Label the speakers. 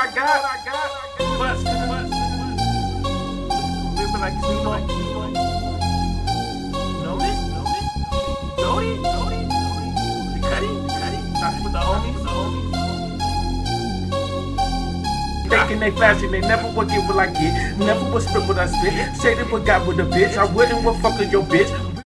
Speaker 1: I got. I got. Bust, bust, Remember like you know. Know this? Know this? Know it? Know it? The Cuddy? The Cuddy? Talking with the homies? The homies? Thinking they fashion, they never would get what I get. Never would spit what I spit. Say they would forgot with a bitch. I wouldn't would fuck with your bitch.